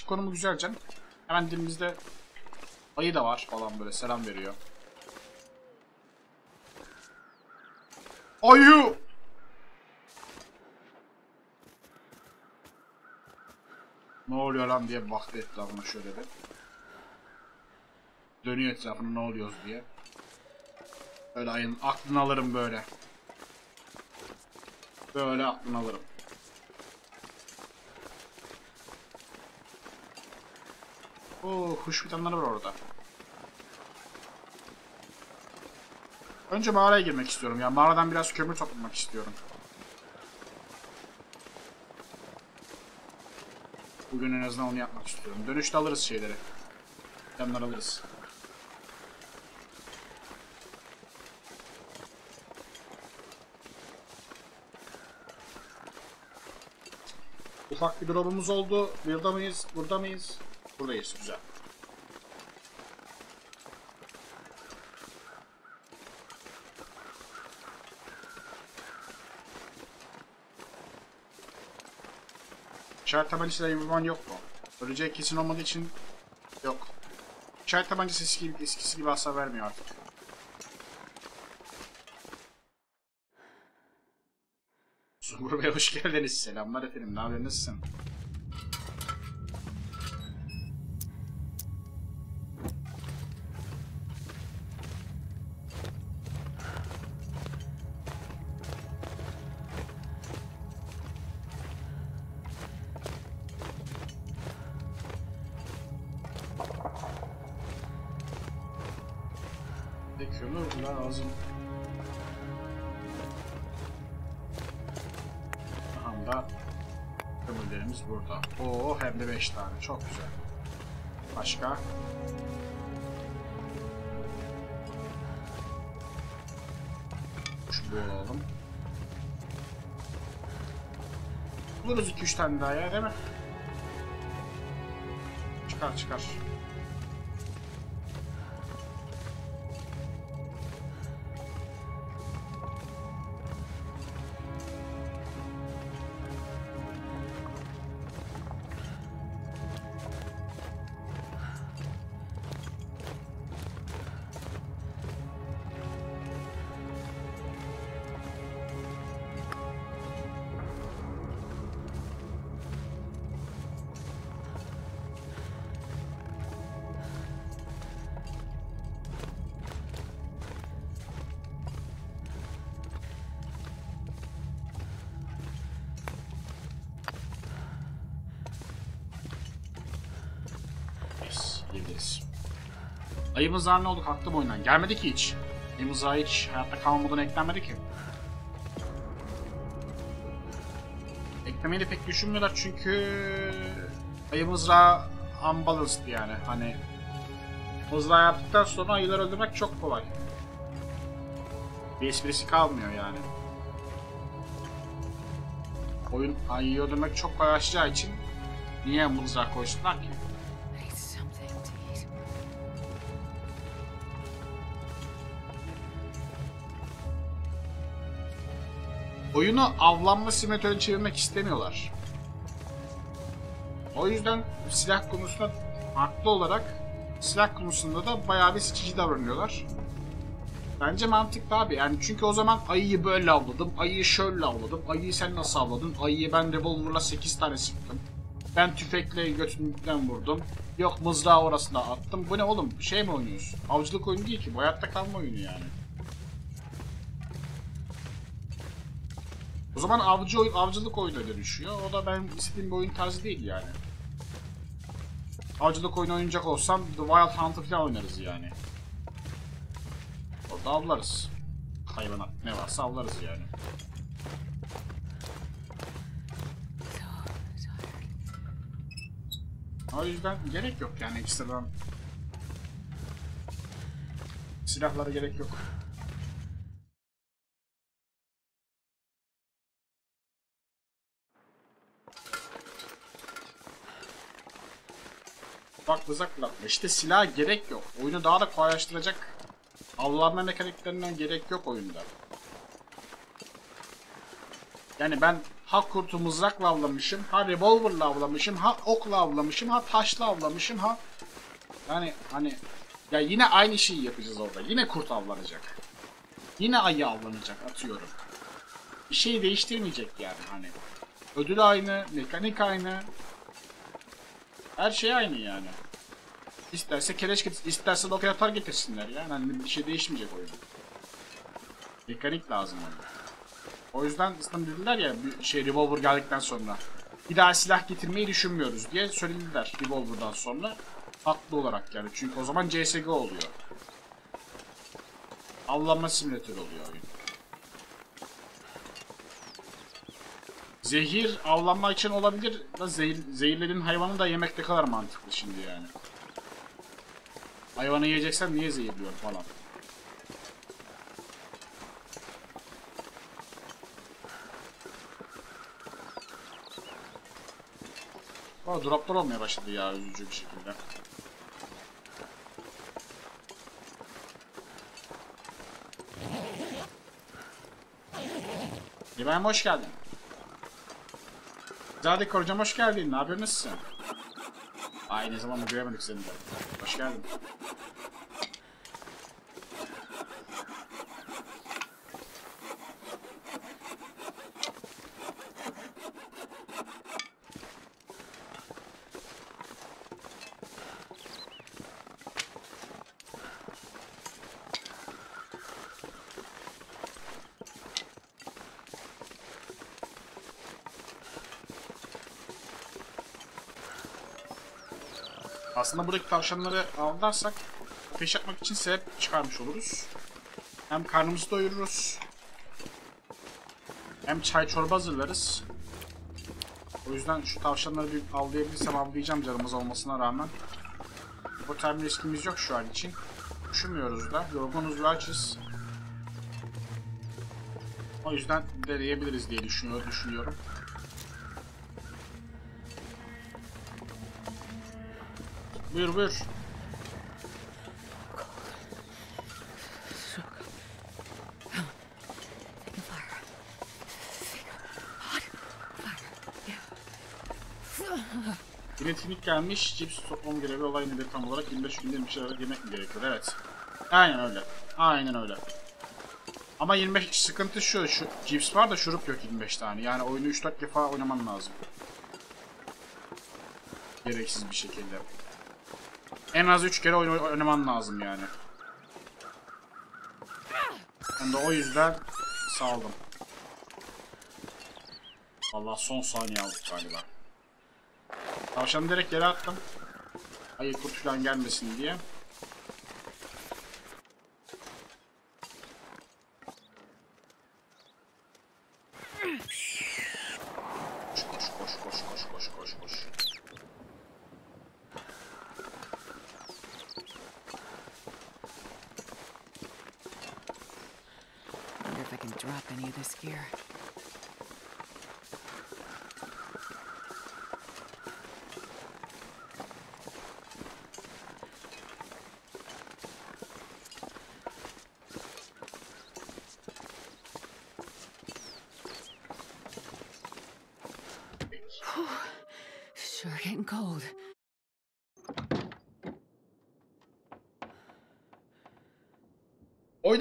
konumu güzel can. Hemen dibimizde ayı da var falan böyle selam veriyor. Ayı! Ne oluyor lan diye baktı etrafına şöyle bir. Dönüyor etrafına ne oluyoruz diye. Böyle ayın aklını alırım böyle. Böyle aklını alırım. Oo, kuş fidanları var orada. Önce mağaraya girmek istiyorum ya. Mağaradan biraz kömür toplamak istiyorum. Bugün en azından onu yapmak istiyorum. Dönüşte alırız şeyleri. Fidanları alırız. Ufak bir drop'umuz oldu. Burada mıyız? Burada mıyız? Buradayız. Güzel. İşaret tabancasıyla vurman yok mu? Öleceği kesin olmadığı için yok. İşaret tabancası gibi, eskisi gibi hasar vermiyor artık. Sungur Bey hoş geldiniz. Selamlar efendim. Ne haber? Nasılsın? Kömür lazım. Aha da kömürlerimiz burada. Oo hem de 5 tane. Çok güzel. Başka? Şu alalım. Buluruz 2-3 tane daha ya değil mi? Çıkar çıkar. Ayı mızrağı ne oldu? Kalktı mı oyundan? Gelmedi ki hiç. Mızrağı hiç hayatta kalma moduna eklenmedi ki. Eklemeyi de pek düşünmüyorlar çünkü ayı mızrağı unbalanced yani. Hani mızrağı yaptıktan sonra ayıları öldürmek çok kolay. Bir esprisi kalmıyor yani. Oyun ayıyı öldürmek çok kolaylaşacağı için niye mızrak koysunlar ki? Oyunu avlanma simülatörüne çevirmek istemiyorlar. O yüzden silah konusunda haklı olarak silah konusunda da bayağı bir seçici davranıyorlar. Bence mantıklı abi. Yani çünkü o zaman ayıyı böyle avladım, ayıyı şöyle avladım, ayıyı sen nasıl avladın, ayıyı ben revolver'la 8 tane sıktım. Ben tüfekle götünden vurdum. Yok mızrağı orasına attım. Bu ne oğlum? Şey mi oynuyorsun? Avcılık oyunu değil ki. Bu hayatta kalma oyunu yani. Zaman avcı oyun, avcılık oyuna dönüşüyor. O da ben istediğim bir oyun tarzı değil yani. Avcılık oyunu oynayacak olsam The Wild Hunt'ı falan oynarız yani. Orada avlarız. Hayvanat ne varsa avlarız yani. O yüzden gerek yok yani ekstradan. Silahlara gerek yok. Bızak bırakma. İşte silah gerek yok. Oyunu daha da kolaylaştıracak avlanma mekaniklerinden gerek yok oyunda. Yani ben Ha kurtu mızrakla avlamışım, ha revolverla avlamışım, ha okla avlamışım, ha taşla avlamışım, ha... Yani hani... Ya yine aynı şeyi yapacağız orada. Yine kurt avlanacak. Yine ayı avlanacak atıyorum. Bir şey değiştirmeyecek yani hani. Ödül aynı, mekanik aynı. Her şey aynı yani. İsterse keleş getir, isterse roket atar getirsinler ya. Yani bir şey değişmeyecek oyun. Mekanik lazım oyunda. O yüzden zaten dediler ya bir şey revolver geldikten sonra. Bir daha silah getirmeyi düşünmüyoruz diye söylediler revolver'dan sonra. Haklı olarak yani çünkü o zaman CSGO oluyor. Avlanma simülatörü oluyor oyun. Zehir avlanma için olabilir da zehir, zehirlediğin hayvanı da yemek ne kadar mantıklı şimdi yani. Hayvanı yiyeceksen niye zehirliyorsun falan. Aa, droplar olmaya başladı ya üzücü bir şekilde. İbrahim hoş geldin. Zadik hocam hoş geldin. Ne yapıyorsun? Nasılsın? Ay ne zaman göremedik seni de. Hoş geldin. Aslında buradaki tavşanları avlarsak ateş yapmak için sebep çıkarmış oluruz. Hem karnımızı doyururuz. Hem çay çorba hazırlarız. O yüzden şu tavşanları bir avlayabilirsem avlayacağım canımız olmasına rağmen. Hipotermi riskimiz yok şu an için. Üşümüyoruz da. Yorgunuz ve açız. O yüzden deneyebiliriz diye düşünüyor, düşünüyorum. Buyur buyur. Yine timik gelmiş. Cips toplama görevi olay nedir tam olarak 25 günde bir şey aralık yemek mi gerekiyor? Evet. Aynen öyle. Aynen öyle. Ama 25 sıkıntı şu, şu cips var da şurup yok 25 tane. Yani oyunu 3-4 defa oynaman lazım. Gereksiz bir şekilde. En az 3 kere oynaman lazım yani. Ben de o yüzden saldım. Allah son saniye aldık galiba. Tavşanı direkt yere attım. Ayı kurt falan gelmesin diye.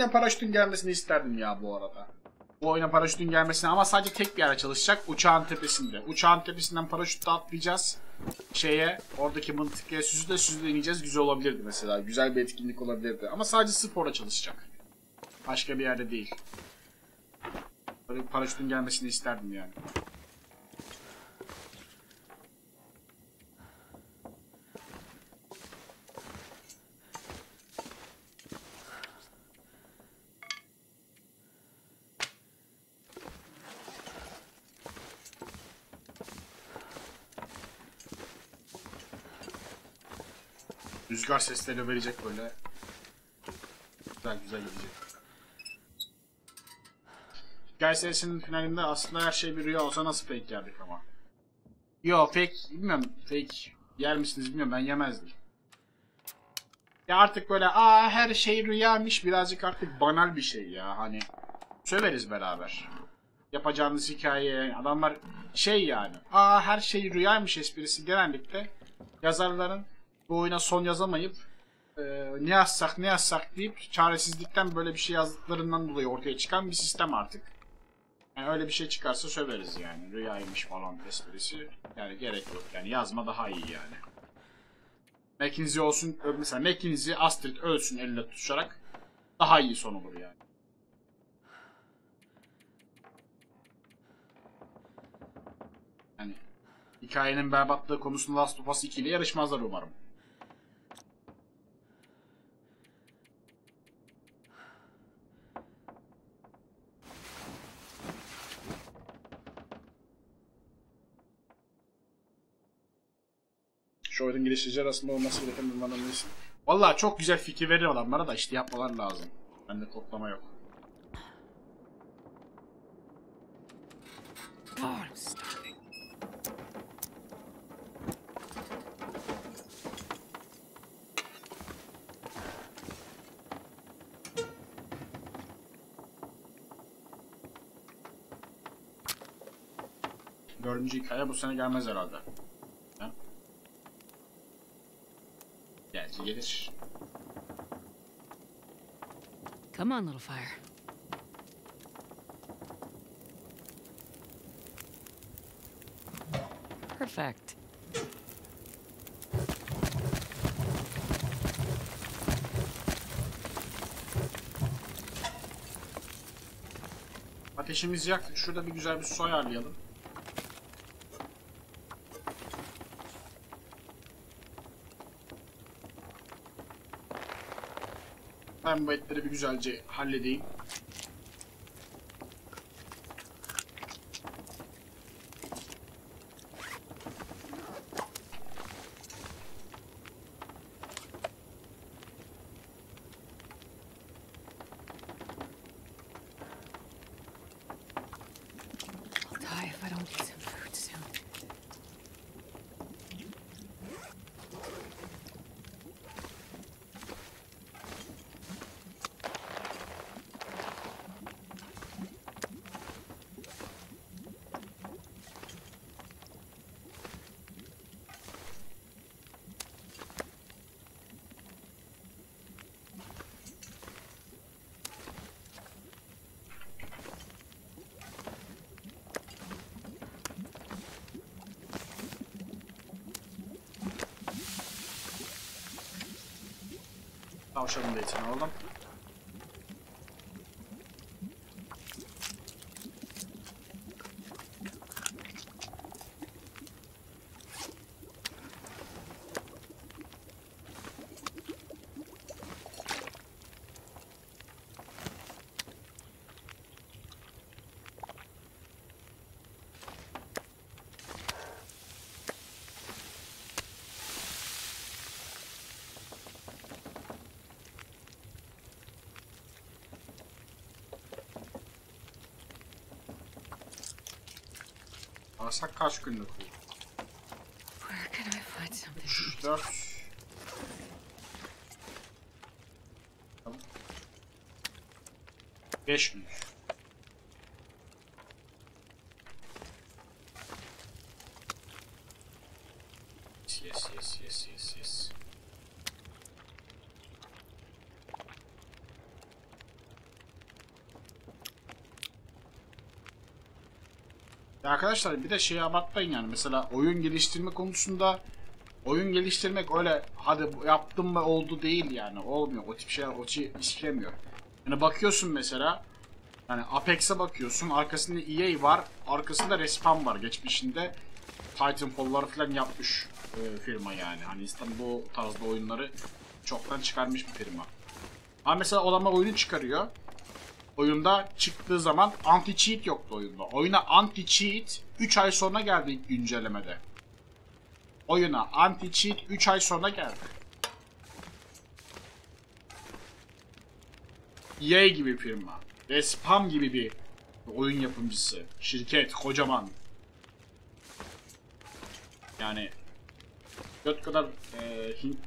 Oyuna paraşütün gelmesini isterdim ya bu arada. Bu oyuna paraşütün gelmesini ama sadece tek bir yere çalışacak. Uçağın tepesinde. Uçağın tepesinden paraşütle atlayacağız. Şeye, oradaki mıntıkaya süzüle süzüle ineceğiz. Güzel olabilirdi mesela. Güzel bir etkinlik olabilirdi. Ama sadece orada çalışacak. Başka bir yerde değil. Paraşütün gelmesini isterdim yani. Rüzgar sesleri verecek böyle. Güzel güzel gidecek. Hikaye serisinin finalinde aslında her şey bir rüya olsa nasıl fake yerdik ama. Yo fake bilmiyorum fake yer misiniz bilmiyorum ben yemezdim. Ya artık böyle aa her şey rüyamış birazcık artık banal bir şey ya hani. Söveriz beraber. yapacağınız hikaye adamlar şey yani aa her şey rüyaymış esprisi genellikle yazarların bu oyuna son yazamayıp e, ne yazsak ne yazsak deyip çaresizlikten böyle bir şey yazdıklarından dolayı ortaya çıkan bir sistem artık. Yani öyle bir şey çıkarsa söveriz yani. Rüyaymış falan esprisi. Yani gerek yok. Yani yazma daha iyi yani. Mackenzie olsun, mesela Mackenzie Astrid ölsün elle tutuşarak daha iyi son olur yani. Yani hikayenin berbatlığı konusunda Last of Us 2 ile yarışmazlar umarım. Şu oyunun geliştiriciler arasında olması gereken bir birisi. Valla çok güzel fikir veriyorlar bana da işte yapmalar lazım. Bende kodlama yok. Dördüncü hikaye bu sene gelmez herhalde. Belki gelir. Come on, little fire. Perfect. Ateşimizi yaktık. Şurada bir güzel bir su ayarlayalım. Ben bu etleri bir güzelce halledeyim. Tavşanın da etini alalım. Alsak kaç günlük olur? Where can I find something? 3, 4... Tamam. 5 gün. Yes, yes, yes, yes, yes. Ya arkadaşlar bir de şeyi abartmayın yani. Mesela oyun geliştirme konusunda oyun geliştirmek öyle hadi yaptım ve oldu değil yani. Olmuyor. O tip şeyler o şey işlemiyor. Yani bakıyorsun mesela yani Apex'e bakıyorsun arkasında EA var arkasında Respawn var. Geçmişinde Titanfall'ları falan yapmış e, firma yani. Hani İstanbul bu tarzda oyunları çoktan çıkarmış bir firma. Ama mesela adamlar oyunu çıkarıyor oyunda çıktığı zaman anti cheat yoktu oyunda. Oyuna anti cheat 3 ay sonra geldi ilk güncellemede. Oyuna anti cheat 3 ay sonra geldi. EA gibi firma, Respawn gibi bir oyun yapımcısı, şirket, kocaman. Yani 4 kadar e, Hint,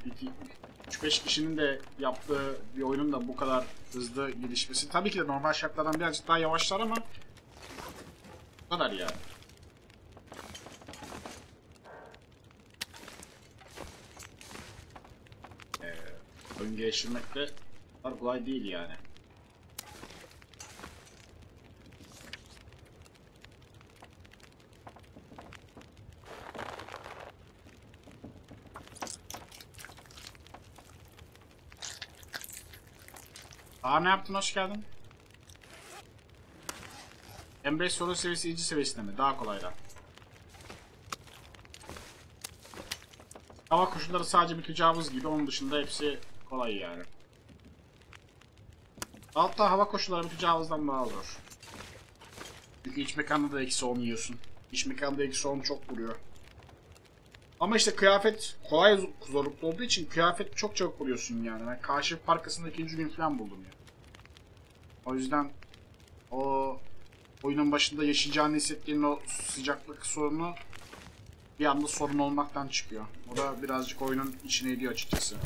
3-5 kişinin de yaptığı bir oyunun da bu kadar hızlı gelişmesi tabii ki de normal şartlardan birazcık daha yavaşlar ama kadar yani. Ee, oyun geliştirmek de kolay değil yani. Aa ne yaptın hoş geldin. Embrace sorun seviyesi ikinci seviyesinde mi? Daha kolay da. Hava koşulları sadece bir tecavüz gibi onun dışında hepsi kolay yani. Altta hava koşulları bir tecavüzden daha zor. Çünkü iç mekanda da eksi 10 yiyorsun. İç mekanda eksi 10 çok vuruyor. Ama işte kıyafet kolay zorluklu olduğu için kıyafet çok çabuk buluyorsun yani. Ben karşı parkasında ikinci gün falan buldum ya. O yüzden o oyunun başında yaşayacağını hissettiğin o sıcaklık sorunu bir anda sorun olmaktan çıkıyor. O da birazcık oyunun içine ediyor açıkçası.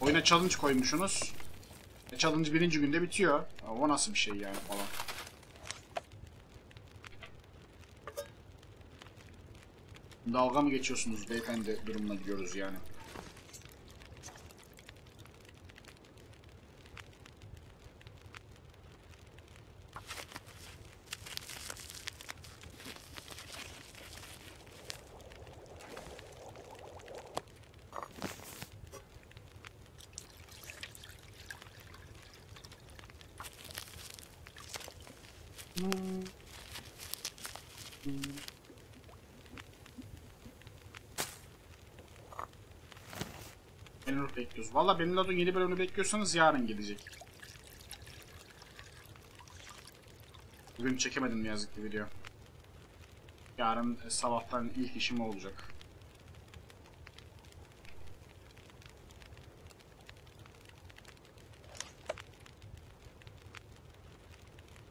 Oyuna challenge koymuşsunuz. E challenge birinci günde bitiyor. O nasıl bir şey yani falan. Dalga mı geçiyorsunuz beyefendi durumuna gidiyoruz yani. Bekliyoruz. Valla Benimle yeni bölümünü bekliyorsanız yarın gelecek. Bugün çekemedim yazık ki video. Yarın e, sabahtan ilk işim olacak.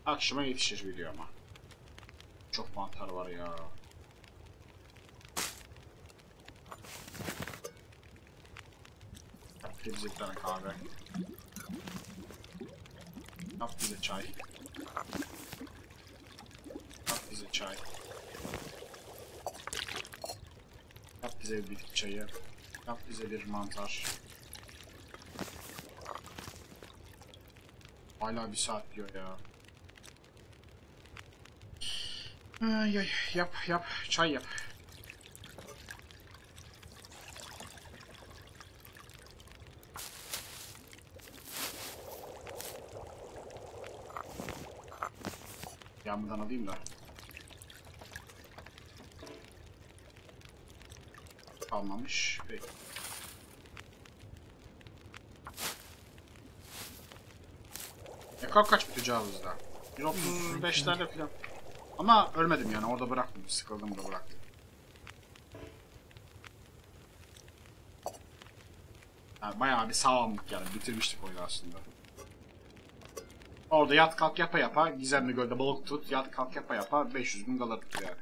Akşama yetişir video ama. Çok mantar var ya. Yap bize bir tane kahve. Yap bize çay. Yap bize çay. Yap bize bir çayı. Yap bize bir mantar. Hala bir saat diyor ya. Ay ay yap yap çay yap. Yağmurdan alayım da. Kalmamış. Peki. Ekar kaç bir tecavüzde? 135'lerde falan. Ama ölmedim yani orada bıraktım. Sıkıldım da bıraktım. Yani bayağı bir sağlamlık yani bitirmiştik oyunu aslında. Orada yat kalk yapa yapa gizemli gölde balık tut yat kalk yapa yapa 500 gün kalırdık yani.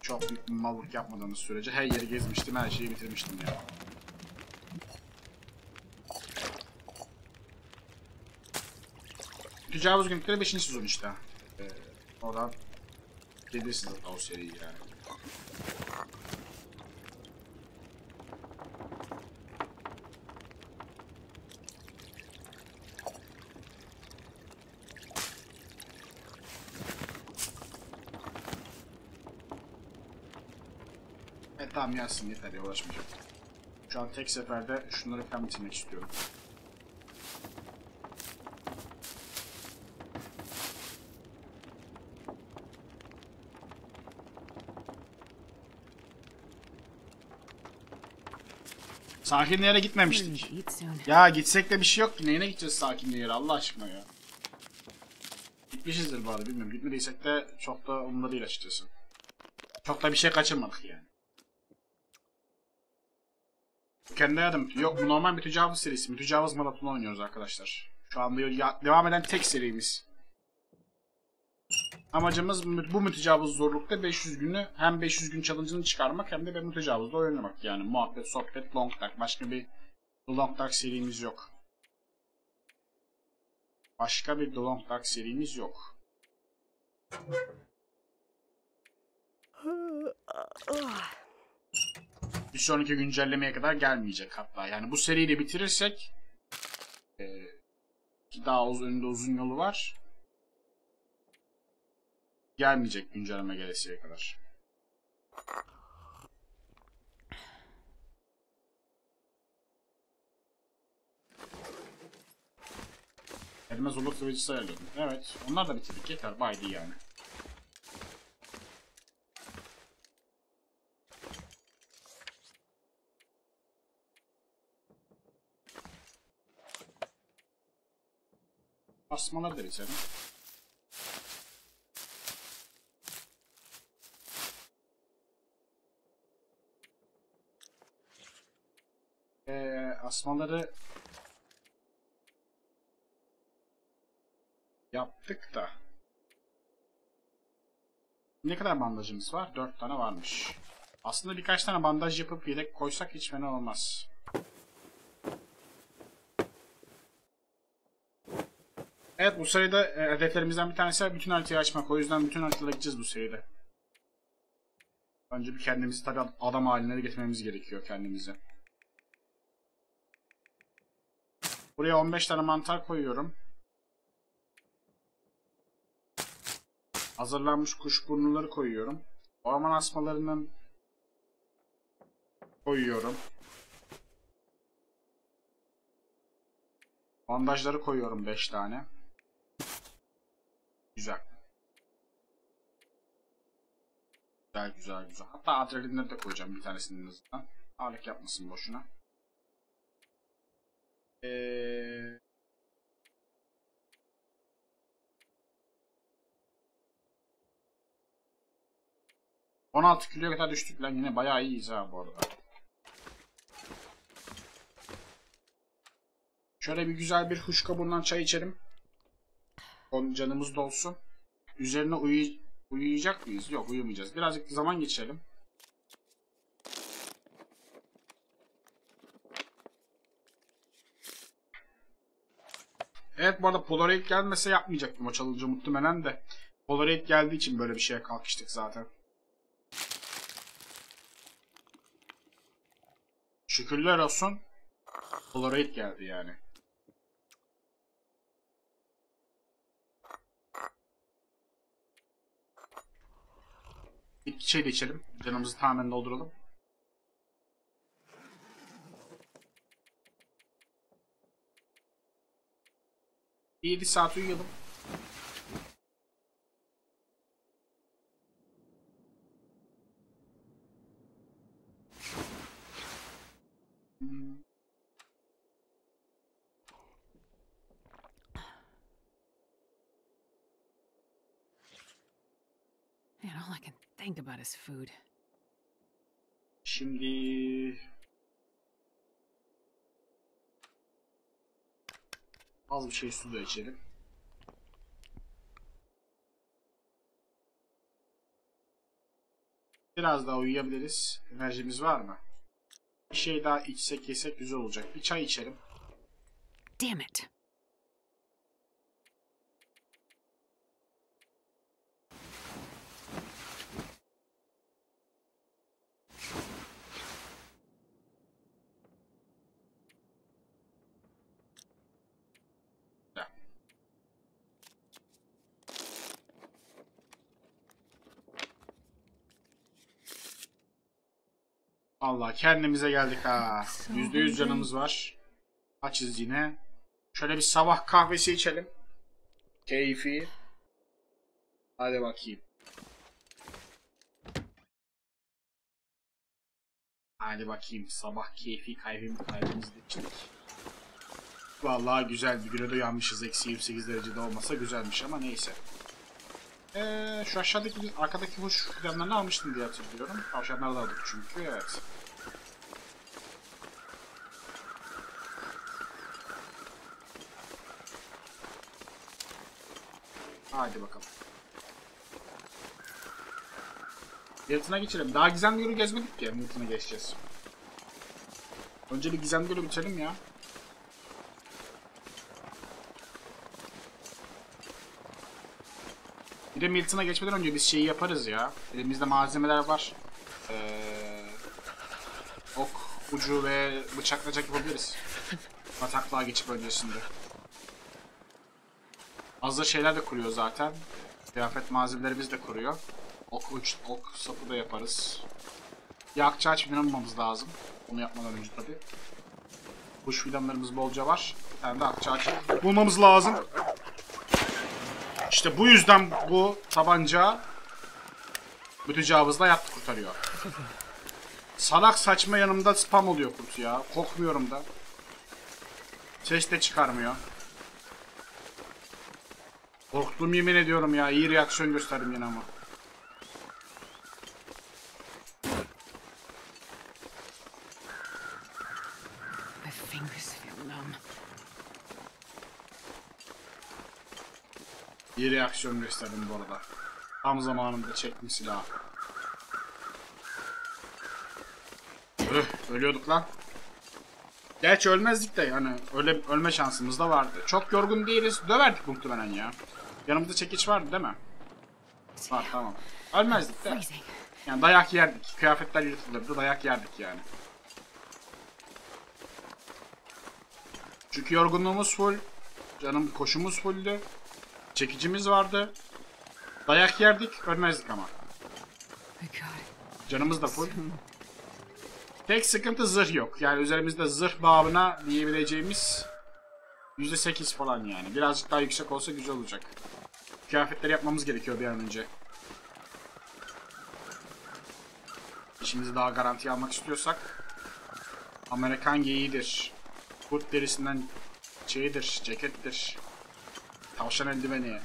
Çok büyük bir mallık yapmadığımız sürece her yeri gezmiştim her şeyi bitirmiştim yani. Tecavüz günlükleri 5. sezon işte. Ee, oradan gelirsiniz o seriyi yani. Evet tamam yazsın yeter ya uğraşmayacağım. Şu an tek seferde şunları falan bitirmek istiyorum. Sakin yere gitmemiştik. Ya gitsek de bir şey yok ki. Neyine gideceğiz sakin yere Allah aşkına ya. Gitmişizdir arada bilmiyorum. Gitmediysek de çok da umurda değil açıkçası. Çok da bir şey kaçırmadık yani. Kendi adım. Yok bu normal bir tecavüz serisi. Bir tecavüz maratonu oynuyoruz arkadaşlar. Şu anda ya- devam eden tek serimiz. Amacımız bu mütecavüz zorlukta 500 günü hem 500 gün challenge'ını çıkarmak hem de ben mütecavüzle oynamak. Yani muhabbet, sohbet, long dark. Başka bir Long Dark serimiz yok. Başka bir Long Dark serimiz yok. Bir sonraki güncellemeye kadar gelmeyecek hatta. Yani bu seriyi de bitirirsek e, daha uzun önünde uzun yolu var. Gelmeyecek güncelleme gelesiye kadar. Elime zorluk kılıcısı ayarladım. Evet. Onlar da bitirdik. Yeter. Baydı yani. Asmaları da bitirelim. Ee, asmaları yaptık da ne kadar bandajımız var? 4 tane varmış. Aslında birkaç tane bandaj yapıp yedek koysak hiç fena olmaz. Evet bu seride e, hedeflerimizden bir tanesi bütün haritayı açmak. O yüzden bütün haritada gideceğiz bu seride. Önce bir kendimizi tabi adam haline getirmemiz gerekiyor kendimizi. Buraya 15 tane mantar koyuyorum. Hazırlanmış kuşburnuları koyuyorum. Orman asmalarının koyuyorum. Bandajları koyuyorum 5 tane. Güzel. Güzel güzel güzel. Hatta adrenalinleri de koyacağım bir tanesinin azından. Ağırlık yapmasın boşuna. Eee... ...16 kiloya kadar düştük lan yine bayağı iyiyiz ha bu arada. Şöyle bir güzel bir huş kabuğundan çay içelim. Onun canımız dolsun. Üzerine uyu uyuyacak mıyız? Yok uyumayacağız. Birazcık zaman geçirelim. Evet bu arada Polaroid gelmese yapmayacaktım o challenge muhtemelen de. Polaroid geldiği için böyle bir şeye kalkıştık zaten. Şükürler olsun. Polaroid geldi yani. Bir şey de içelim. Canımızı tamamen dolduralım. Bir 7 saat uyuyalım. Think about is food. Şimdi az bir şey su da içelim. Biraz daha uyuyabiliriz. Enerjimiz var mı? Bir şey daha içsek yesek güzel olacak. Bir çay içelim. Damn it. Allah kendimize geldik ha. Yüzde yüz canımız var. Açız yine. Şöyle bir sabah kahvesi içelim. Keyfi. Hadi bakayım. Hadi bakayım sabah keyfi kahvemizi de içtik. Vallahi güzel bir güne de uyanmışız. Eksi 28 derecede olmasa güzelmiş ama neyse. Ee, şu aşağıdaki arkadaki hoş fidanlarını almıştım diye hatırlıyorum. Tavşanları da aldık çünkü evet. Haydi bakalım. Milton'a geçelim. Daha Gizemli Gölü gezmedik ki. Milton'a geçeceğiz. Önce bir Gizemli Gölü bitirelim ya. Bir de Milton'a geçmeden önce biz şeyi yaparız ya. Elimizde malzemeler var. Ee, ok, ucu ve bıçaklayacak yapabiliriz. Bataklığa geçip öncesinde. Hazır şeyler de kuruyor zaten. Kıyafet malzemelerimiz de kuruyor. Ok uç, ok sapı da yaparız. Yakçı aç filan bulmamız lazım. Onu yapmadan önce tabi. Kuş fidanlarımız bolca var. Bir tane de akça aç bulmamız lazım. İşte bu yüzden bu tabanca bütün cevabızla yattı kurtarıyor. Salak saçma yanımda spam oluyor kurt ya. Kokmuyorum da. Ses de çıkarmıyor. Korktum yemin ediyorum ya. İyi reaksiyon gösterdim yine ama. İyi reaksiyon gösterdim bu arada. Tam zamanında çektim silahı. Öh, ölüyorduk lan. Gerçi ölmezdik de yani öyle ölme şansımız da vardı. Çok yorgun değiliz. Döverdik muhtemelen ya. Yanımızda çekiç vardı değil mi? Var tamam. Ölmezdik de. Yani dayak yerdik. Kıyafetler yırtılırdı. Dayak yerdik yani. Çünkü yorgunluğumuz full. Canım koşumuz fulldü. Çekicimiz vardı. Dayak yerdik. Ölmezdik ama. Canımız da full. Tek sıkıntı zırh yok. Yani üzerimizde zırh babına diyebileceğimiz %8 falan yani. Birazcık daha yüksek olsa güzel olacak. Kıyafetleri yapmamız gerekiyor bir an önce. İşimizi daha garantiye almak istiyorsak Amerikan geyiğidir. Kurt derisinden şeyidir, cekettir. Tavşan eldiveni.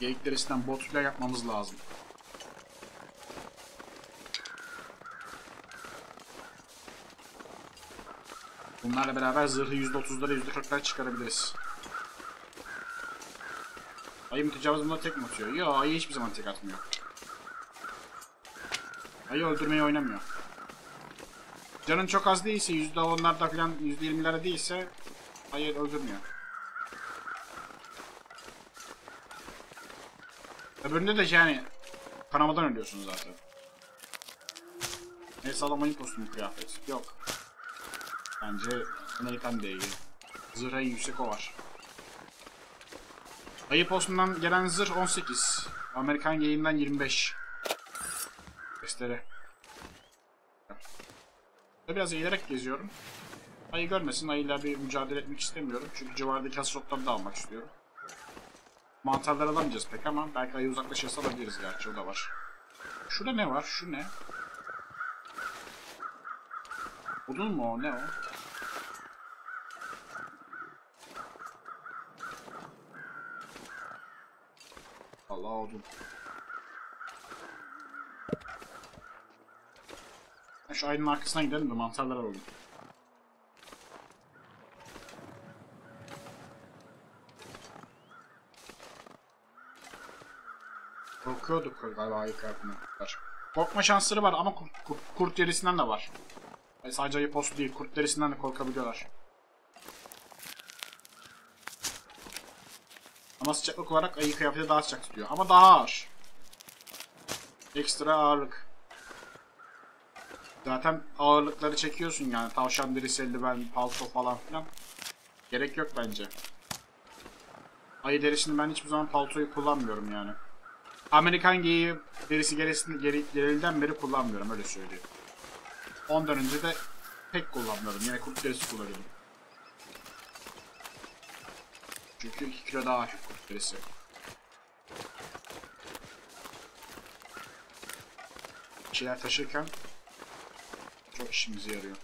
Geyik derisinden bot yapmamız lazım. Bunlarla beraber zırhı %30'lara %40'lara çıkarabiliriz. Ayı mütecavız buna tek mi atıyor? Yo ayı hiçbir zaman tek atmıyor. Ayı öldürmeyi oynamıyor. Canın çok az değilse %10'larda falan %20'lerde değilse ayı öldürmüyor. Öbüründe de yani kanamadan ölüyorsun zaten. Neyse alamayın kostümü kıyafet. Yok. Bence Amerikan değil. Zırh en yüksek o var. Ayı postundan gelen zırh 18. Amerikan geyiğinden 25. Testere. Biraz eğilerek geziyorum. Ayı görmesin. Ayıyla bir mücadele etmek istemiyorum. Çünkü civardaki hasrotları da almak istiyorum. Mantarları alamayacağız pek ama belki ayı uzaklaşırsa alabiliriz gerçi o da var. Şurada ne var? Şu ne? Odun mu o? Ne o? Ha, Şu ayının arkasına gidelim de mantarlar alalım. Korkuyorduk galiba ayı kıyafetinden. Korkma şansları var ama kurt, kurt, kurt derisinden de var. Sadece ayı postu değil, kurt derisinden de korkabiliyorlar. Ama sıcaklık olarak ayı kıyafeti daha sıcak tutuyor. Ama daha ağır. Ekstra ağırlık. Zaten ağırlıkları çekiyorsun yani. Tavşan derisi, eldiven, palto falan filan. Gerek yok bence. Ayı derisini ben hiçbir zaman paltoyu kullanmıyorum yani. Amerikan geyiği derisi gerisini, beri kullanmıyorum öyle söyleyeyim. Ondan önce de pek kullanmıyordum. Yine kurt derisi kullanıyordum. Çünkü 2 kilo daha hafif kurt derisi. Bir şeyler taşırken çok işimize yarıyor.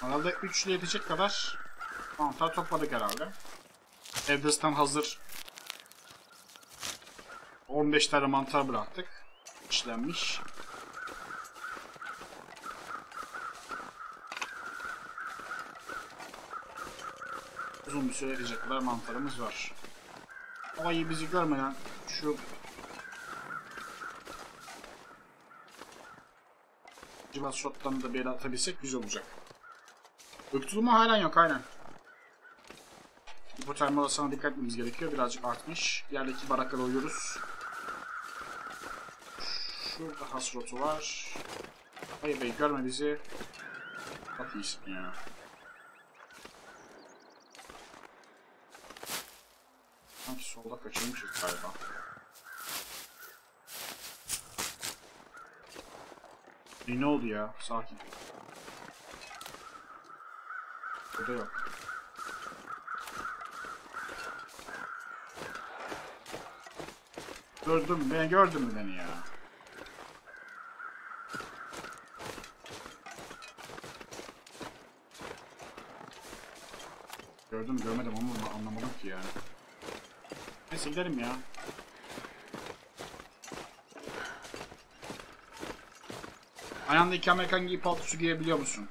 Herhalde 3 ile yetecek kadar mantar topladık herhalde. Evdestan hazır. 15 tane mantar bıraktık. İşlenmiş. Uzun bir süre edecek kadar mantarımız var. Havayı bizi görmeden şu Civas shot'tan da bir el atabilsek güzel olacak. Öktülme halen yok aynen. Hipotermi olasılığına dikkat etmemiz gerekiyor. Birazcık artmış. Yerdeki baraklara uyuyoruz. Şurada hasrotu var. Hayır bey görme bizi. Çok iyisin ya. Sanki solda kaçırmışız galiba. E ne oldu ya? Sakin. Burada yok. Gördün mü? Beni gördün mü beni ya? Gördüm görmedim ama anlamadım ki yani. Neyse gidelim ya. Aynı anda iki Amerikan giyip paltosu giyebiliyor musun?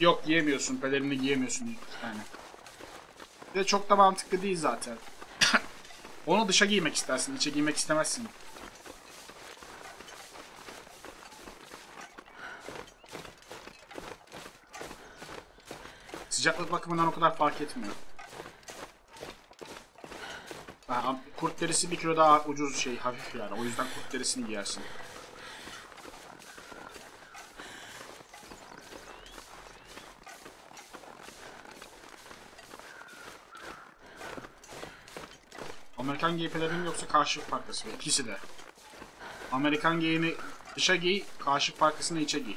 Yok giyemiyorsun. Pelerini giyemiyorsun yani. De çok da mantıklı değil zaten. Onu dışa giymek istersin. içe giymek istemezsin. Sıcaklık bakımından o kadar fark etmiyor. Kurt derisi bir kilo daha ucuz şey hafif yani. O yüzden kurt derisini giyersin. Amerikan giy pelerin yoksa karşı parkası mı? İkisi de. Amerikan giyini dışa giy, karşı parkasını içe giy.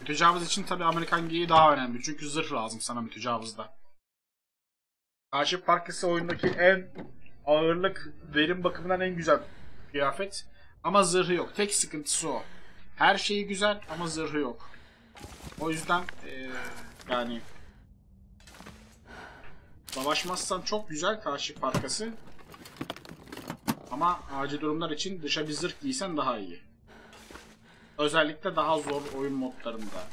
Mütecavız için tabi Amerikan giyi daha önemli. Çünkü zırh lazım sana mütecavızda. Karşı parkası oyundaki en ağırlık verim bakımından en güzel kıyafet. Ama zırhı yok. Tek sıkıntısı o. Her şeyi güzel ama zırhı yok. O yüzden eee, yani savaşmazsan çok güzel karşı parkası. Ama acil durumlar için dışa bir zırh giysen daha iyi. Özellikle daha zor oyun modlarında.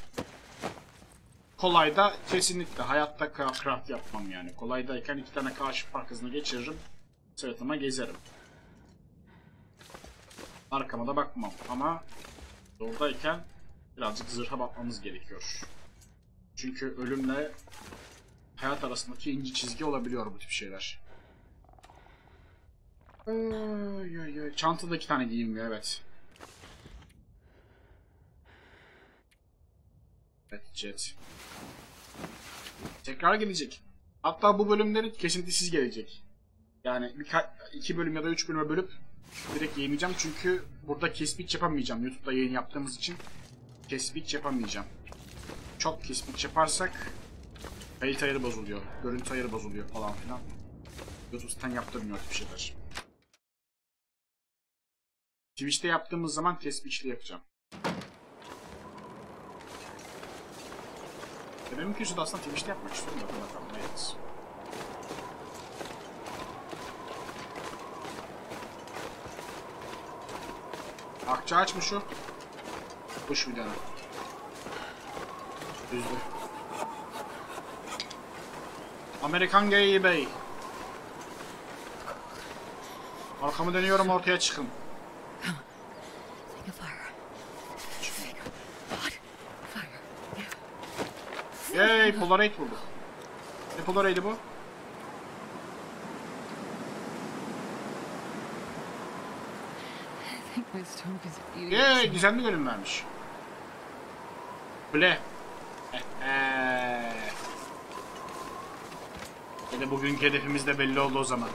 Kolayda kesinlikle hayatta craft yapmam yani. Kolaydayken iki tane karşı park hızını geçiririm. Sırtıma gezerim. Arkama da bakmam ama zordayken birazcık zırha bakmamız gerekiyor. Çünkü ölümle hayat arasındaki ince çizgi olabiliyor bu tip şeyler. Ay, ay, ay. Çantada iki tane giyeyim ya evet. Evet jet. Tekrar gelecek. Hatta bu bölümleri kesintisiz gelecek. Yani birka- iki bölüm ya da üç bölüme bölüp direkt yayınlayacağım çünkü burada kesbik yapamayacağım. YouTube'da yayın yaptığımız için kesbik yapamayacağım. Çok kesbik yaparsak kayıt ayarı bozuluyor, görüntü ayarı bozuluyor falan filan. YouTube'dan yaptırmıyor o tip şeyler. Twitch'te yaptığımız zaman kesbiçli yapacağım. Ya mümkünse de aslında Twitch'te yapmak istiyorum da bakalım evet. Akça aç mı Kuş bir tane. Düzdü. Amerikan Gay Bey. Arkamı dönüyorum ortaya çıkın. Yay Polaroid bulduk. Ne Polaroid'i bu? Yay gizemli bölüm Eee. Ya da bugünkü hedefimiz de belli oldu o zaman.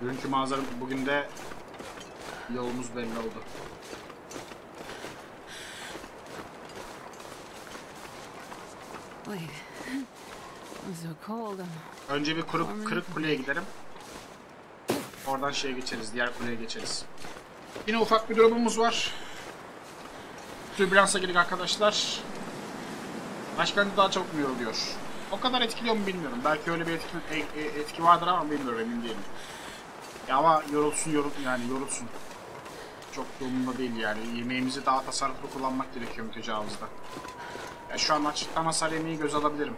Bugünkü manzara bugün de yolumuz belli oldu. Önce bir kırık, kırık kuleye gidelim. Oradan şeye geçeriz, diğer kuleye geçeriz. Yine ufak bir durumumuz var. Türbülansa girdik arkadaşlar. Başkanı daha çabuk mu yoruluyor? O kadar etkiliyor mu bilmiyorum. Belki öyle bir etki, e- e- etki vardır ama bilmiyorum emin değilim. Ya ama yorulsun yorul yani yorulsun. Çok da umurumda değil yani. Yemeğimizi daha tasarruflu kullanmak gerekiyor mütecavızda. Ya şu an açıktan hasar yemeği göz alabilirim.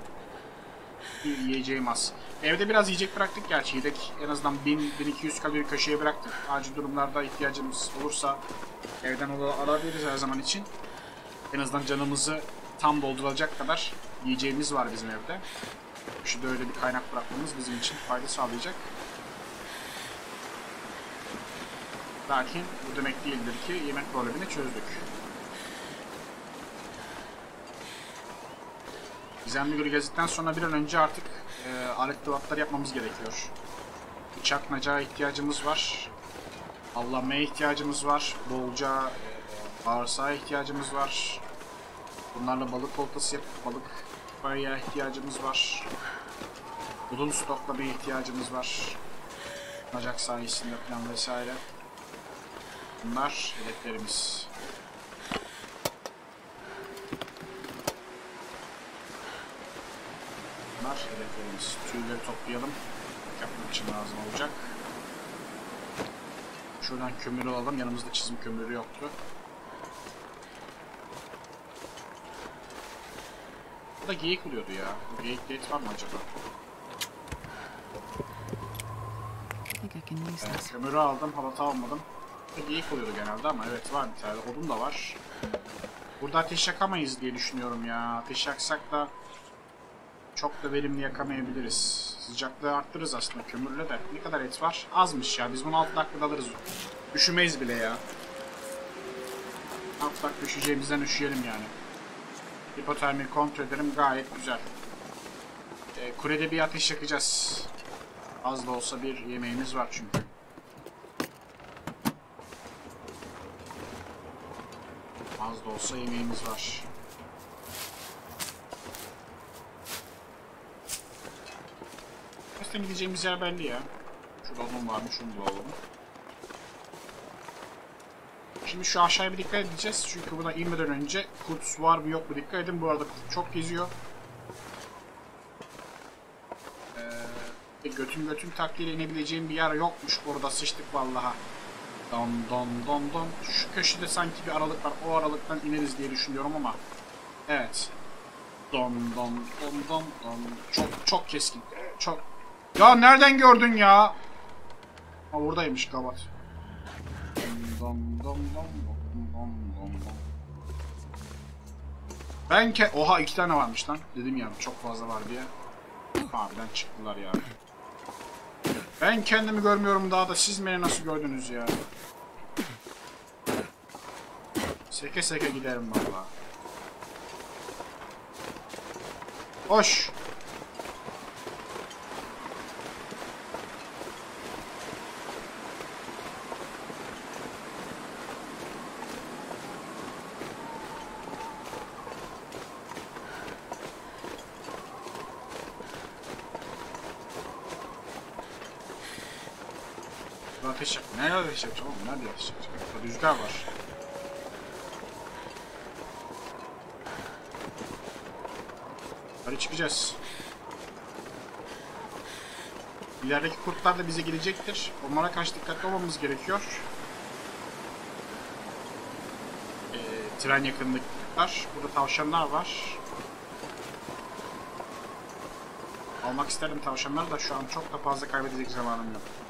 Bir yiyeceğim az. Evde biraz yiyecek bıraktık gerçi. Yedek en azından 1000-1200 kalori köşeye bıraktık. Acil durumlarda ihtiyacımız olursa evden alabiliriz her zaman için. En azından canımızı tam dolduracak kadar yiyeceğimiz var bizim evde. Şu da öyle bir kaynak bırakmamız bizim için fayda sağlayacak. Lakin bu demek değildir ki yemek problemini çözdük. Gizemli Gölü gezdikten sonra bir an önce artık e, alet dıvatları yapmamız gerekiyor. Bıçak nacağa ihtiyacımız var. Avlanmaya ihtiyacımız var. Bolca e, bağırsağa ihtiyacımız var. Bunlarla balık oltası yapıp balık paraya ihtiyacımız var. Odun stokla bir ihtiyacımız var. Nacak sayesinde falan vesaire. Bunlar hedeflerimiz. Bunlar hedeflerimiz. Tüyleri toplayalım. Yapmak için lazım olacak. Şuradan kömürü alalım. Yanımızda çizim kömürü yoktu. Burada geyik oluyordu ya. Bu geyik et var mı acaba? I think I can use Evet, kömürü aldım, halata almadım. Burada geyik oluyordu genelde ama evet var bir tane. Odun da var. Burada ateş yakamayız diye düşünüyorum ya. Ateş yaksak da çok da verimli yakamayabiliriz. Sıcaklığı arttırırız aslında kömürle de. Ne kadar et var? Azmış ya. Biz bunu 6 dakikada alırız. Üşümeyiz bile ya. 6 dakika üşüyeceğimizden üşüyelim yani. Hipotermi kontrol ederim gayet güzel. Ee, kulede bir ateş yakacağız. Az da olsa bir yemeğimiz var çünkü. Az da olsa yemeğimiz var. Aslında gideceğimiz yer belli ya. Şurada odun varmış, şunu bulalım. Şimdi şu aşağıya bir dikkat edeceğiz. Çünkü buna inmeden önce kurt var mı yok mu dikkat edin. Bu arada kurt çok geziyor. Ee, götüm götüm taktiğiyle inebileceğim bir yer yokmuş. Orada sıçtık vallaha. Don don don don. Şu köşede sanki bir aralık var. O aralıktan ineriz diye düşünüyorum ama. Evet. Don don don don don. Çok çok keskin. Çok. Ya nereden gördün ya? Ha buradaymış don don don don don don don. Ben ke... Oha iki tane varmış lan. Dedim ya çok fazla var diye. Harbiden çıktılar ya. Ben kendimi görmüyorum daha da siz beni nasıl gördünüz ya? Seke seke giderim valla. Hoş. Nerede ateş yakacağım oğlum? Nerede? Burada rüzgar var. Hadi çıkacağız. İlerideki kurtlar da bize gelecektir. Onlara karşı dikkatli olmamız gerekiyor. Ee, tren yakınındaki. Burada tavşanlar var. Almak isterim tavşanları da şu an çok da fazla kaybedecek zamanım yok.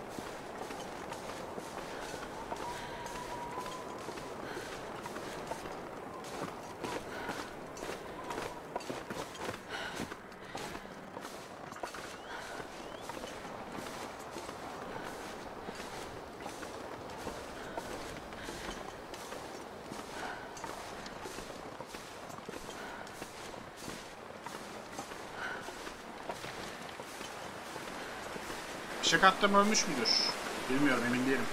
Fişek attım ölmüş müdür? Bilmiyorum emin değilim.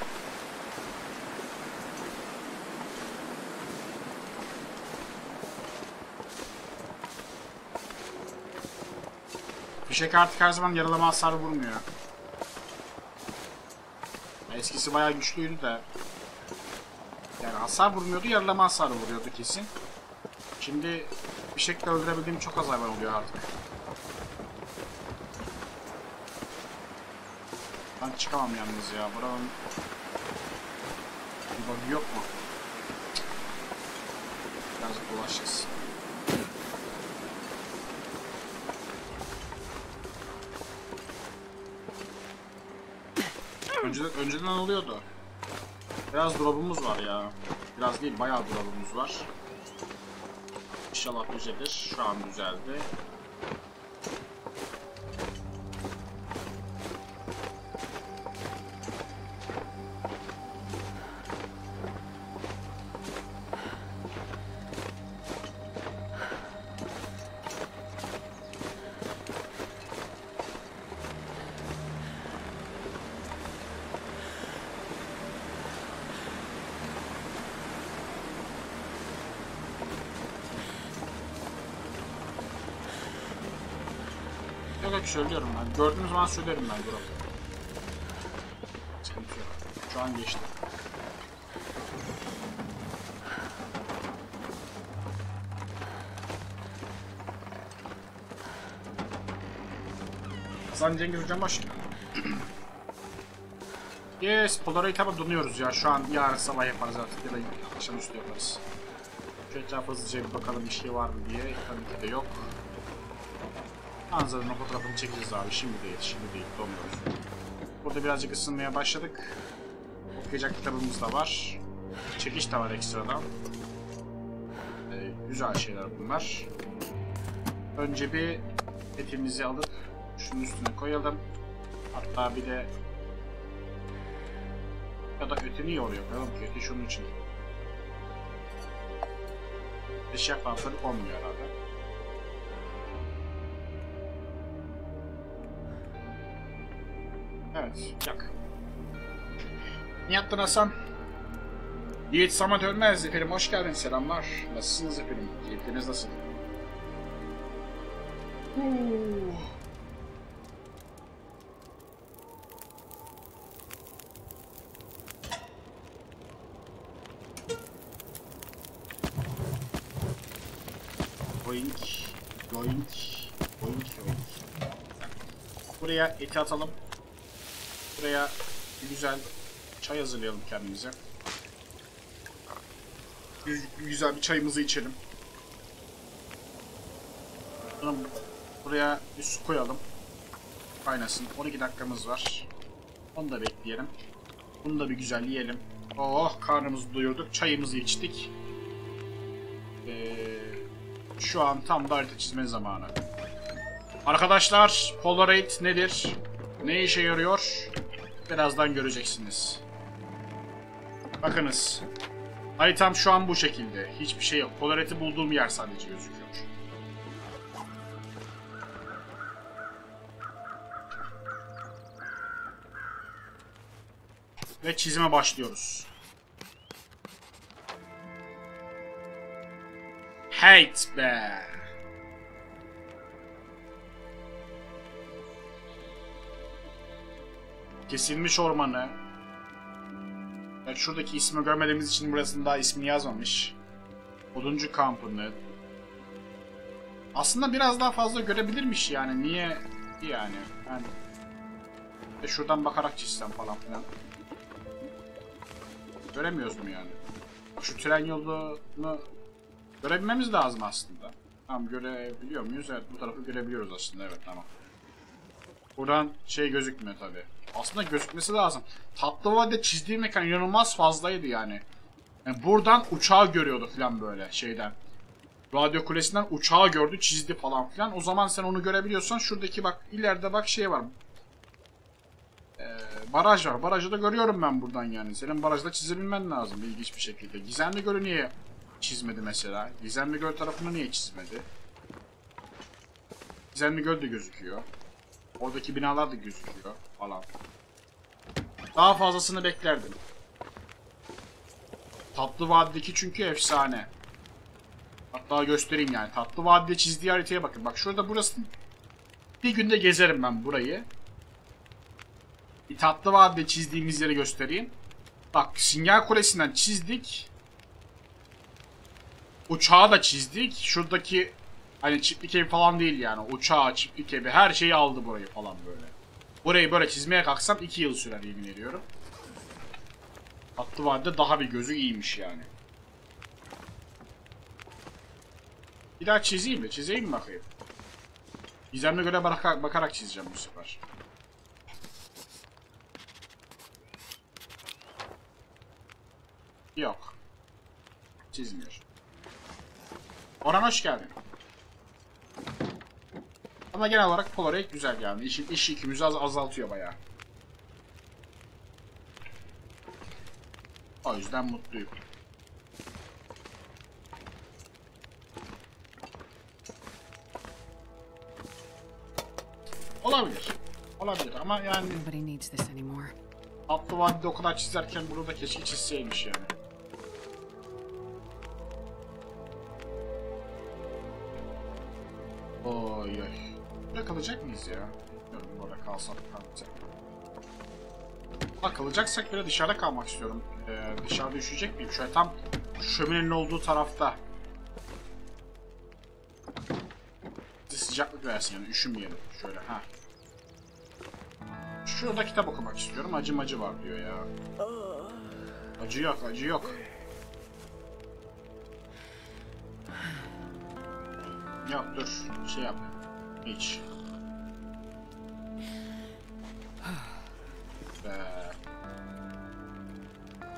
Fişek artık her zaman yaralama hasar vurmuyor. Eskisi bayağı güçlüydü de. Yani hasar vurmuyordu, yaralama hasarı vuruyordu kesin. Şimdi bir şekilde öldürebildiğim çok az hayvan oluyor artık. Ben çıkamam yalnız ya. Buranın bir bug'ı yok mu? Birazcık dolaşacağız. Önceden, önceden oluyordu. Biraz drop'umuz var ya. Biraz değil, bayağı drop'umuz var. İnşallah düzelir. Şu an düzeldi. Söylüyorum ben. Gördüğüm zaman söylerim ben yok. Şu an geçti. Hasan Cengiz hocam hoş. Yes, Polaroid tabi donuyoruz ya. Şu an yarın sabah yaparız artık ya da akşamüstü yaparız. Şu etrafa hızlıca bir bakalım bir şey var mı diye. Tabii ki de yok. Manzaranın fotoğrafını çekeceğiz abi. Şimdi değil, şimdi değil. Donuyoruz. Burada birazcık ısınmaya başladık. Okuyacak kitabımız da var. Çekiş de var ekstradan. Ee, güzel şeyler bunlar. Önce bir etimizi alıp şunun üstüne koyalım. Hatta bir de ya da ötü niye oraya koyalım ki? Ötü şunun için. Eşya farkları olmuyor herhalde. Yak. Ne yaptın Hasan? Yiğit Samet Ölmez efendim, hoş geldin, selamlar. Nasılsınız efendim? Keyifleriniz nasıl? Boink, boink, boink, boink. Buraya eti atalım. Buraya güzel çay hazırlayalım kendimize. Güzel bir çayımızı içelim. Buraya bir su koyalım. Kaynasın. 12 dakikamız var. Onu da bekleyelim. Bunu da bir güzel yiyelim. Oh karnımızı doyurduk. Çayımızı içtik. Ee, şu an tam da harita çizme zamanı. Arkadaşlar Polaroid nedir? Ne işe yarıyor? Birazdan göreceksiniz. Bakınız. Haritam şu an bu şekilde. Hiçbir şey yok. Polaroid'i bulduğum yer sadece gözüküyor. Ve çizime başlıyoruz. Hate be. Kesilmiş ormanı. Evet, şuradaki ismi görmediğimiz için burasının daha ismini yazmamış. Oduncu kampını. Aslında biraz daha fazla görebilirmiş yani. Niye yani? Ben de şuradan bakarak çizsem falan filan. Göremiyoruz mu yani? Şu tren yolunu görebilmemiz lazım aslında. Tamam görebiliyor muyuz? Evet bu tarafı görebiliyoruz aslında. Evet tamam. Buradan şey gözükmüyor tabi. Aslında gözükmesi lazım. Tatlı Vade çizdiği mekan inanılmaz fazlaydı yani. yani buradan uçağı görüyordu falan böyle şeyden. Radyo kulesinden uçağı gördü çizdi falan filan. O zaman sen onu görebiliyorsan şuradaki bak ileride bak şey var. Ee, baraj var. Barajı da görüyorum ben buradan yani. Senin barajda çizebilmen lazım ilginç bir şekilde. Gizemli Gölü niye çizmedi mesela? Gizemli Göl tarafını niye çizmedi? Gizemli Göl de gözüküyor. Oradaki binalar da gözüküyor falan. Daha fazlasını beklerdim. Tatlı Vadi'deki çünkü efsane. Hatta göstereyim yani. Tatlı Vadi'de çizdiği haritaya bakın. Bak şurada burası. Bir günde gezerim ben burayı. Bir Tatlı Vadi'de çizdiğimiz yeri göstereyim. Bak Sinyal Kulesi'nden çizdik. Uçağı da çizdik. Şuradaki Hani çiftlik evi falan değil yani. Uçağı, çiftlik evi her şeyi aldı burayı falan böyle. Burayı böyle çizmeye kalksam 2 yıl sürer yemin ediyorum. Hattı vadide daha bir gözü iyiymiş yani. Bir daha çizeyim mi? Çizeyim mi bakayım? Gizemle göre bakarak, bakarak çizeceğim bu sefer. Yok. Çizmiyor. Orhan hoş geldin. Ama genel olarak Polaroid güzel yani. İş, iş yükümüzü az, azaltıyor bayağı. O yüzden mutluyum. Olabilir. Olabilir ama yani Nobody needs this anymore. Atlı Vadide o kadar çizerken bunu da keşke çizseymiş yani. Oy oy. Burada kalacak mıyız ya? Bilmiyorum burada kalsak kalacak. Ha kalacaksak böyle dışarıda kalmak istiyorum. Ee, dışarıda üşüyecek miyim? Şöyle tam şöminenin olduğu tarafta. Sıcaklık versin yani üşümeyelim. Şöyle ha. Şurada kitap okumak istiyorum. Acı macı var diyor ya. Acı yok, acı yok. Yok dur, şey yap. Hiç. Be.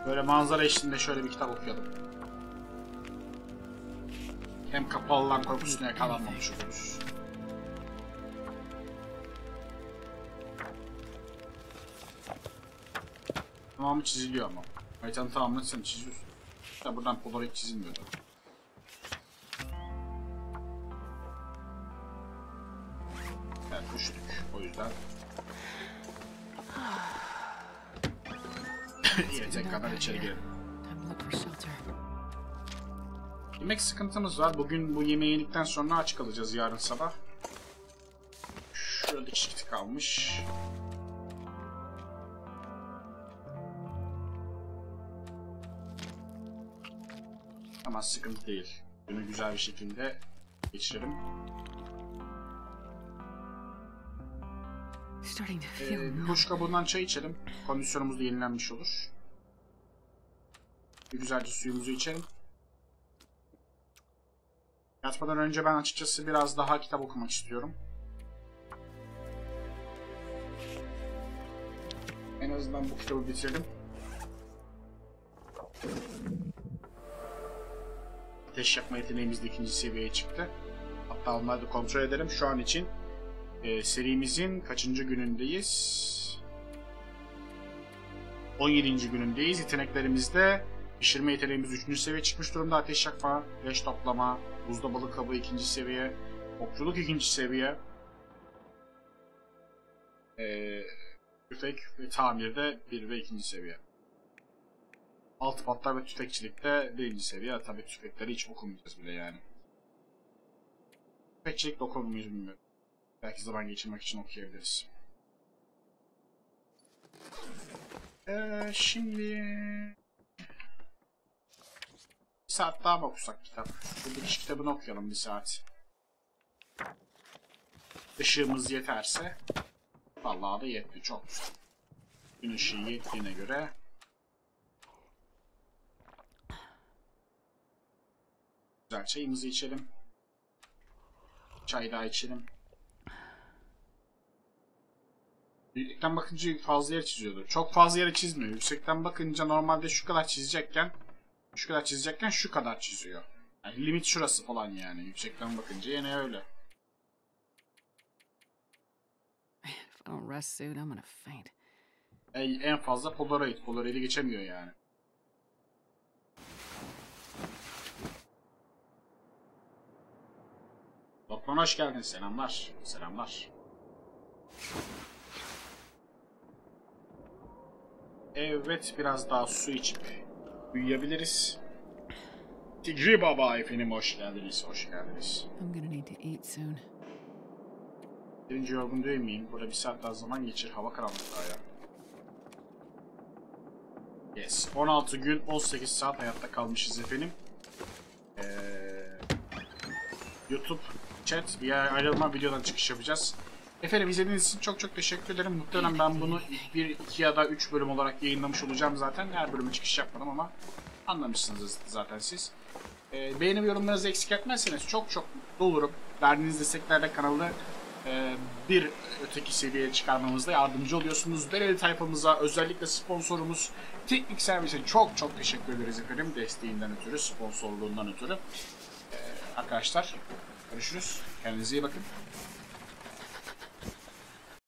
Böyle manzara eşliğinde şöyle bir kitap okuyalım. Hem kapalılan korkusuna yakalanmamış oluruz. Tamamı çiziliyor ama. Haritanın tamamını sen çiziyorsun. Ya buradan Polaroid çizilmiyor da. İçeri girelim. Yemek sıkıntımız var. Bugün bu yemeği yedikten sonra aç kalacağız yarın sabah. Şurada dikiş kiti kalmış. Ama sıkıntı değil. Günü güzel bir şekilde geçirelim. Ee, kuş kabuğundan çay içelim. Kondisyonumuz da yenilenmiş olur. Bir güzelce suyumuzu içelim. Yatmadan önce ben açıkçası biraz daha kitap okumak istiyorum. En azından bu kitabı bitirelim. Ateş yakma yeteneğimiz de ikinci seviyeye çıktı. Hatta onları da kontrol edelim. Şu an için e, serimizin kaçıncı günündeyiz? 17. günündeyiz. Yeteneklerimizde pişirme yeteneğimiz 3. seviye çıkmış durumda. Ateş yakma, leş toplama, buzda balık kabı 2. seviye, okçuluk 2. seviye. E, tüfek ve tamirde 1 ve 2. seviye. Alt patlar ve tüfekçilikte 1. seviye. Tabii tüfekleri hiç okumayacağız bile yani. Tüfekçilik de okur muyuz bilmiyorum. Belki zaman geçirmek için okuyabiliriz. Ee, şimdi... Bir saat daha mı okusak kitap? Bu dikiş kitabını okuyalım bir saat. Işığımız yeterse. Vallahi da yetti. Çok güzel. Gün ışığı yettiğine göre Güzel çayımızı içelim. Çay daha içelim. Yüksekten bakınca fazla yer çiziyordu. Çok fazla yere çizmiyor. Yüksekten bakınca normalde şu kadar çizecekken şu kadar çizecekken şu kadar çiziyor. Yani limit şurası falan yani. Yüksekten bakınca yine öyle. En, en fazla Polaroid. Polaroid'i geçemiyor yani. Lokman hoş geldin. Selamlar. Selamlar. Evet biraz daha su içip uyuyabiliriz. Tigri Baba efendim hoş geldiniz. Hoş geldiniz. I'm gonna need to eat soon. Birinci yorgun değil miyim? Burada bir saat daha zaman geçir. Hava karanlık ya. Yes. 16 gün 18 saat hayatta kalmışız efendim. Ee, YouTube chat. Bir ayrılma videodan çıkış yapacağız. Efendim izlediğiniz için çok çok teşekkür ederim. Muhtemelen ben bunu bir, iki ya da üç bölüm olarak yayınlamış olacağım zaten. Her bölüme çıkış yapmadım ama anlamışsınız zaten siz. Ee, beğeni ve yorumlarınızı eksik etmezseniz çok çok mutlu olurum. Verdiğiniz desteklerle kanalı e, bir öteki seviyeye çıkarmamızda yardımcı oluyorsunuz. Bereli tayfamıza özellikle sponsorumuz Teknik Servis'e çok çok teşekkür ederiz efendim. Desteğinden ötürü, sponsorluğundan ötürü. Ee, arkadaşlar görüşürüz. Kendinize iyi bakın.